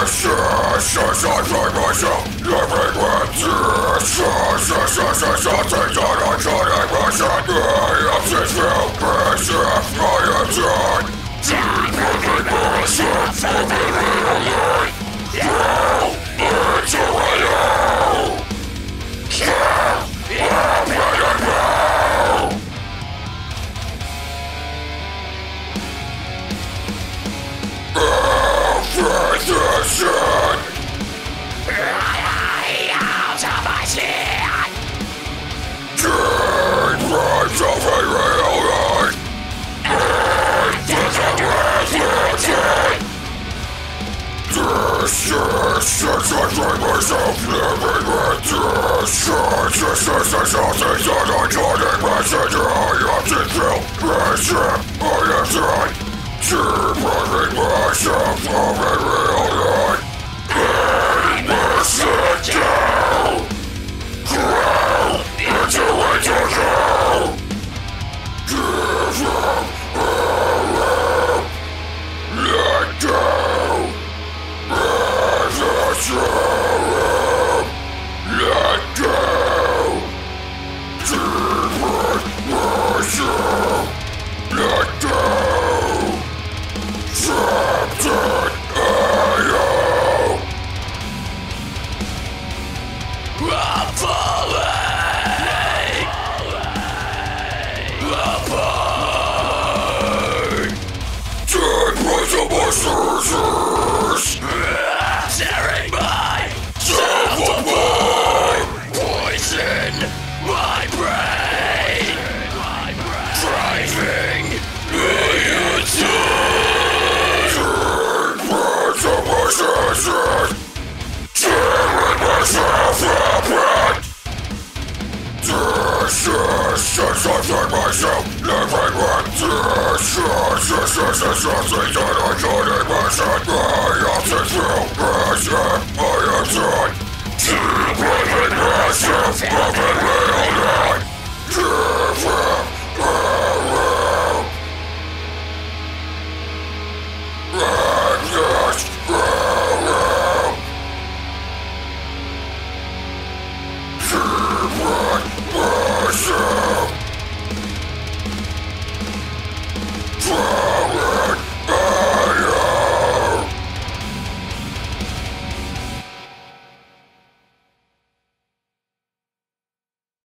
Since I find myself living with Physician Out of my skin! Dead friends of a life This is since I find myself living with this this is something that I can't imagine I have to feel if I am dead Deep within myself of I'm since I find myself living with this This is something that I can't imagine I have to feel if I am dead Deep within myself of